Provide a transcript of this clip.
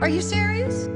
Are you serious?